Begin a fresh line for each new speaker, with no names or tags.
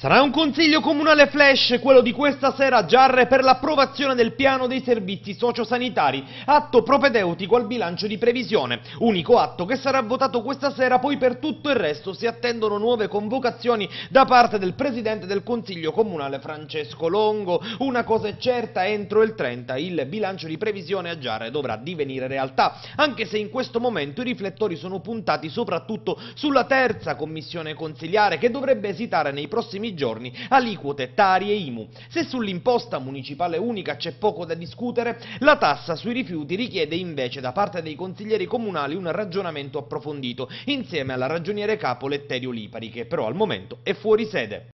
Sarà un consiglio comunale flash quello di questa sera a Giarre per l'approvazione del piano dei servizi sociosanitari, atto propedeutico al bilancio di previsione, unico atto che sarà votato questa sera, poi per tutto il resto si attendono nuove convocazioni da parte del presidente del consiglio comunale Francesco Longo. Una cosa è certa, entro il 30 il bilancio di previsione a Giarre dovrà divenire realtà, anche se in questo momento i riflettori sono puntati soprattutto sulla terza commissione consigliare che dovrebbe esitare nei prossimi prossimi giorni aliquote Tari e IMU. Se sull'imposta municipale unica c'è poco da discutere, la tassa sui rifiuti richiede invece da parte dei consiglieri comunali un ragionamento approfondito, insieme alla ragioniere capo Letterio Lipari, che però al momento è fuori sede.